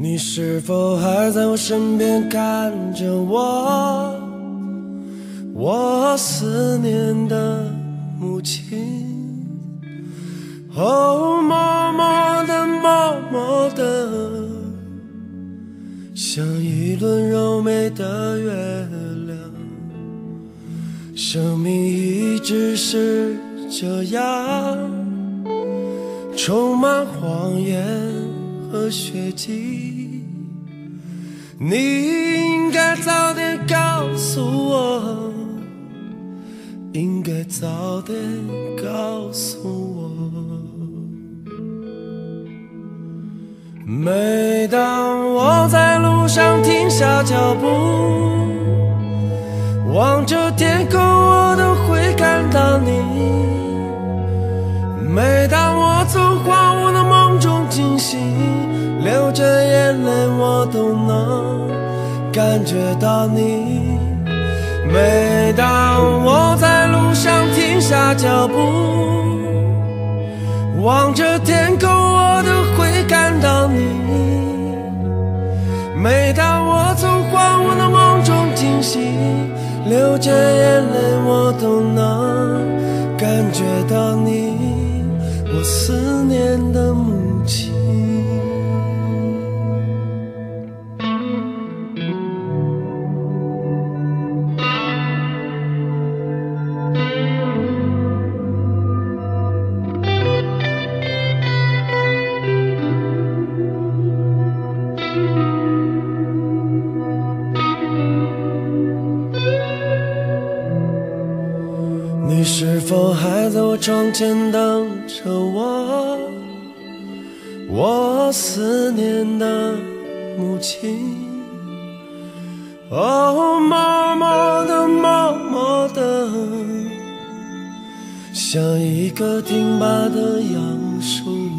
你是否还在我身边看着我？我思念的母亲。哦，默默的，默默的，像一轮柔美的月亮。生命一直是这样，充满谎言和血迹。你应该早点告诉我，应该早点告诉我。每当我在路上停下脚步，望着天空，我都会看到你。每当我从荒芜的梦中惊醒，流着眼泪，我都能感觉到你。每当我在路上停下脚步，望着天空，我都会看到你。每当我从荒芜的梦中惊醒，流着眼泪，我都能感觉到你，我思念的窗前等着我？我思念的母亲。哦，默默的，默默的，像一棵挺拔的杨树。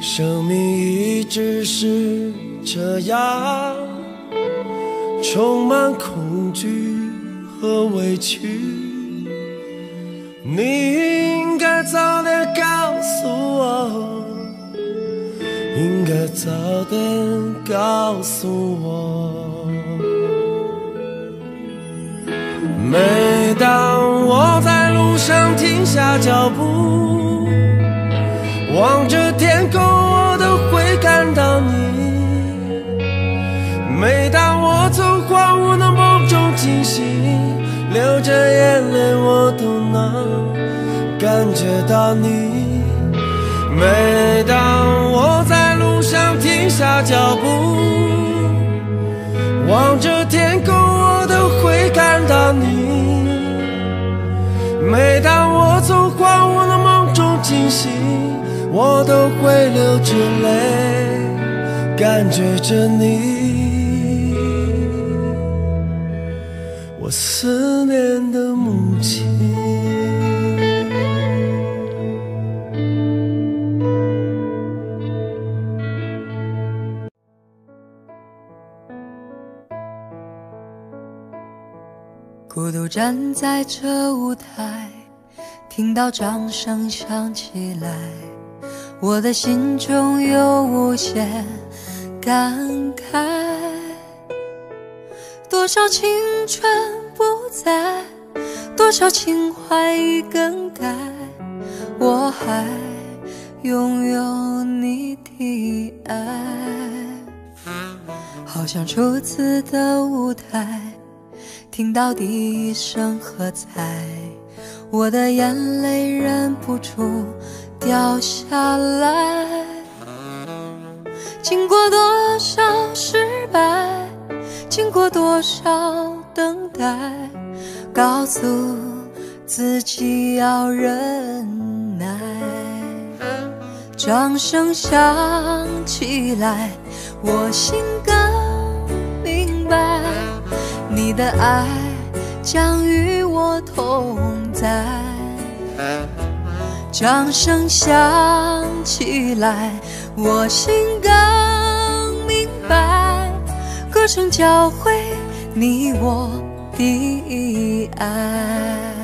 生命一直是这样，充满恐惧和委屈。你应该早点告诉我，应该早点告诉我。每当我在路上停下脚步，望着流着眼泪，我都能感觉到你。每当我在路上停下脚步，望着天空，我都会看到你。每当我从荒芜的梦中惊醒，我都会流着泪，感觉着你。我思念的母亲。孤独站在这舞台，听到掌声响起来，我的心中有无限感慨。多少青春不在，多少情怀已更改，我还拥有你的爱。好像初次的舞台，听到第一声喝彩，我的眼泪忍不住掉下来。经过多少失败？经过多少等待，告诉自己要忍耐。掌声响起来，我心更明白，你的爱将与我同在。掌声响起来，我心更明白。歌声教会你我的爱。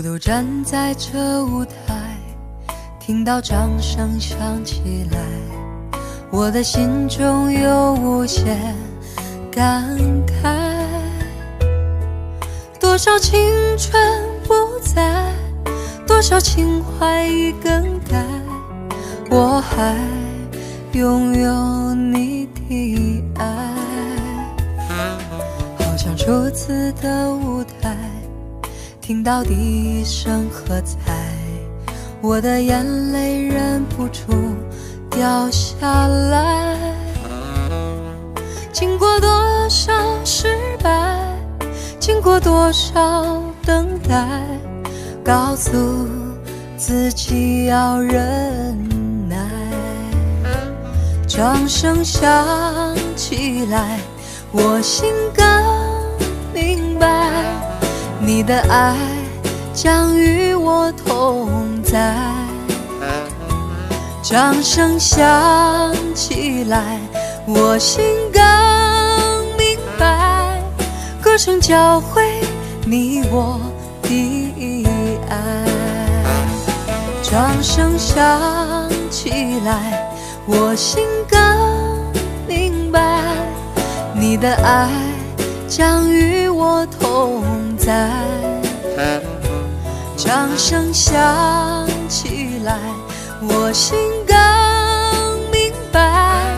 孤独站在这舞台，听到掌声响起来，我的心中有无限感慨。多少青春不在，多少情怀已更改，我还拥有你的爱，好像初次的舞台。听到第一声喝彩，我的眼泪忍不住掉下来。经过多少失败，经过多少等待，告诉自己要忍耐。掌声响起来，我心更明白。你的爱将与我同在，掌声响起来，我心更明白，歌声教会你我的爱。掌声响起来，我心更明白，你的爱将与我同在。在，掌声响起来，我心更明白，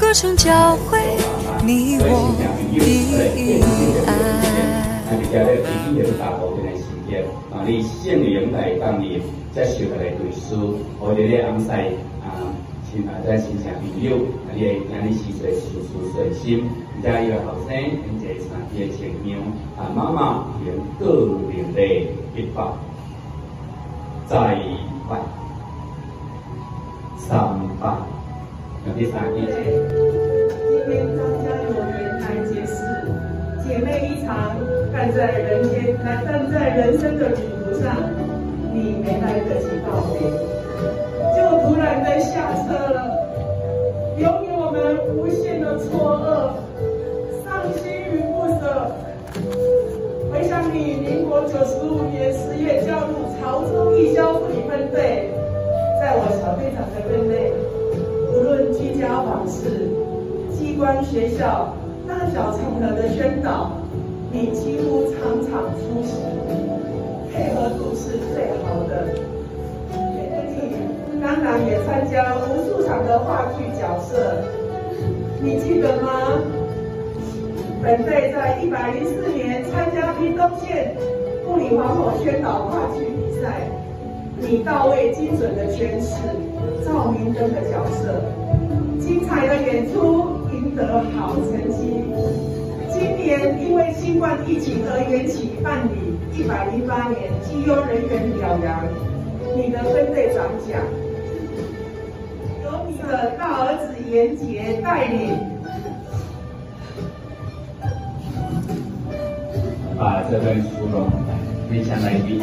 歌声教会你我的爱。啊，伫遮咧，天天大部分的时间，啊，你圣灵来当你接受来读书，或者咧暗西啊，亲，戚朋友，啊，你今日时岁事事顺心，而且一个后生，而且长期的情样，啊，妈妈用个人的一百，再百，三百，有第三句。今天张家有缘来结识，姐妹一场，但在人间，来站在人生的旅途上，你没来得及道别，就突然无限的错愕、伤心与不舍。回想你民国九十五年十月加入潮州义消妇女分队，在我小队长的分内，无论居家访视。机关、学校、大小场合的宣导，你几乎场场出席，配合度是最好的。你当然也参加无数场的话剧角色，你记得吗？本队在一百零四年参加屏东县妇女皇后宣导话剧比赛，你到位精准的诠释照明灯的角色，精彩的演出赢。得好成绩。今年因为新冠疫情而延期办理一百零八年绩优人员表扬，你的分队长奖由你的大儿子严杰带领，把这份殊荣分享来给，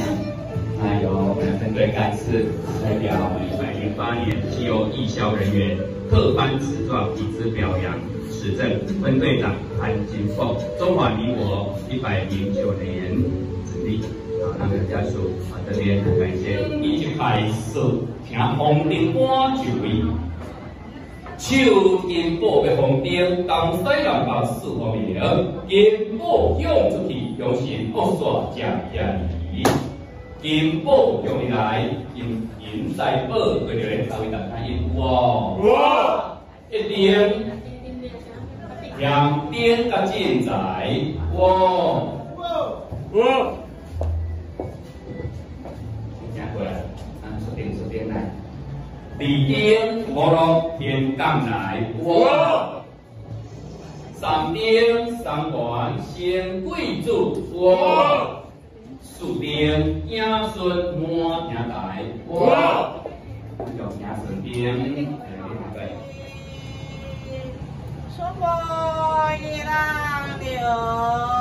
还有我们分队干事代表我们一百零八年绩优义消人员特颁此状以资表扬。史政分队长潘金凤，中华民国一百零九年成立。好，那个家属啊，这边很感谢。一开始听风铃歌就位，秋天报的风筝，东西南北四方明，金宝用出去，用心恶耍降下雨。金宝用你来，金银在宝，为了来稍微打开一哇哇，一点。两边的建仔，哇哇，听里边我咯天降来，我，三丁三环先贵族，哇，四丁子孙满天来，我，叫子孙边。我一浪流。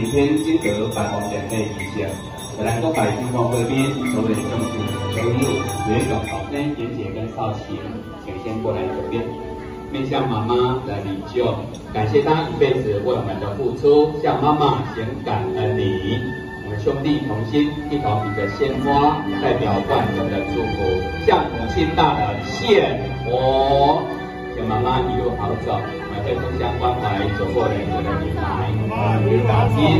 今天经过百方前的仪式，本来都百姓光这边所有的重视朋友，有一种好生严姐跟少奇，请先过来这边，面向妈妈的礼就，感谢。她一辈子为我们的付出，向妈妈先感恩你。我们兄弟同心，一同举着鲜花，代表万人的祝福，向母亲大的献花。妈妈一路好走，我们会互相关怀，走过人生的年来，打拼，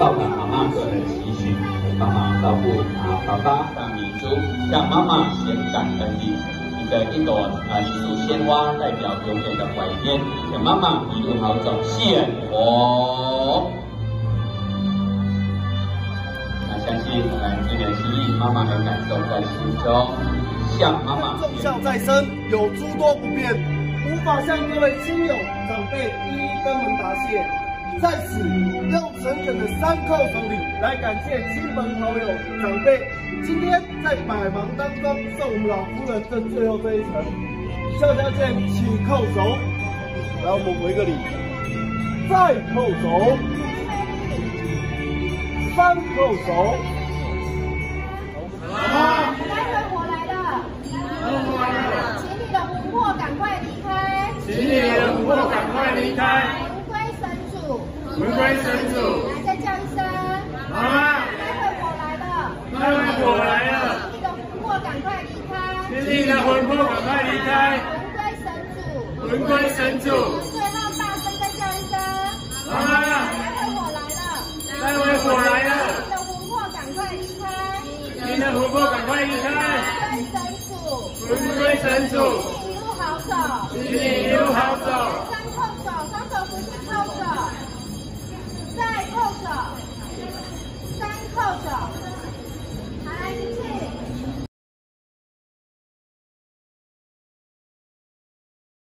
报答妈妈个人期许，帮忙照顾啊爸爸当明珠，向妈妈先感恩你，你的一朵啊一束鲜花，代表永远的怀念，请妈妈一路好走，献花。那相信我们这点心意，妈妈能感受在心中。向妈妈，重孝在身，有诸多不便，无法向各位亲友长辈一一登门答谢。在此，用诚恳的三叩首礼来感谢亲朋好友长辈今天在百忙当中送我们老夫人这最后这一程。肖家健，请叩首。来，我们回个礼，再叩首，三叩首。好。回归神主，来再叫一声，妈妈，太尉火来了，太尉火来了，你的魂魄赶快离开，你的魂魄赶快离开，魂归神主，魂归神主，最后大声再叫一声，妈妈，太尉火来了，太尉火来了，你的魂魄赶快离开，你的魂魄赶快离开，魂归神主，魂归神主，一路好走，一路好走。